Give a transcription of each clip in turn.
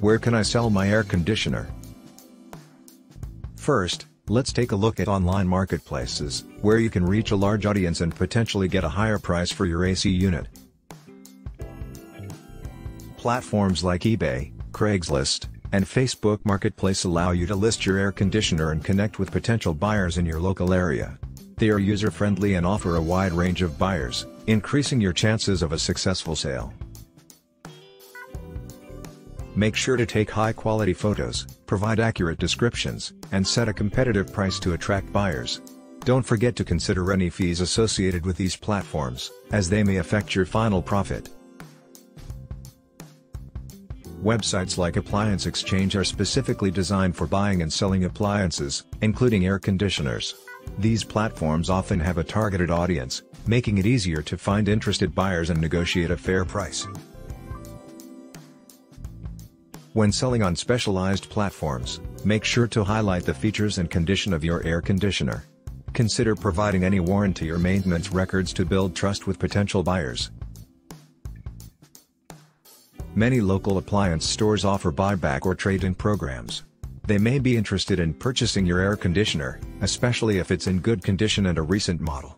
Where can I sell my air conditioner? First, let's take a look at online marketplaces, where you can reach a large audience and potentially get a higher price for your AC unit. Platforms like eBay, Craigslist, and Facebook Marketplace allow you to list your air conditioner and connect with potential buyers in your local area. They are user-friendly and offer a wide range of buyers, increasing your chances of a successful sale. Make sure to take high-quality photos, provide accurate descriptions, and set a competitive price to attract buyers. Don't forget to consider any fees associated with these platforms, as they may affect your final profit. Websites like Appliance Exchange are specifically designed for buying and selling appliances, including air conditioners. These platforms often have a targeted audience, making it easier to find interested buyers and negotiate a fair price. When selling on specialized platforms, make sure to highlight the features and condition of your air conditioner. Consider providing any warranty or maintenance records to build trust with potential buyers. Many local appliance stores offer buyback or trade-in programs. They may be interested in purchasing your air conditioner, especially if it's in good condition and a recent model.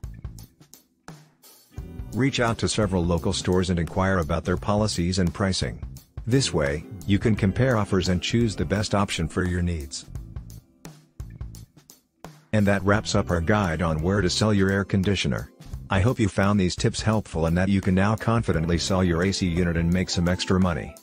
Reach out to several local stores and inquire about their policies and pricing. This way, you can compare offers and choose the best option for your needs. And that wraps up our guide on where to sell your air conditioner. I hope you found these tips helpful and that you can now confidently sell your AC unit and make some extra money.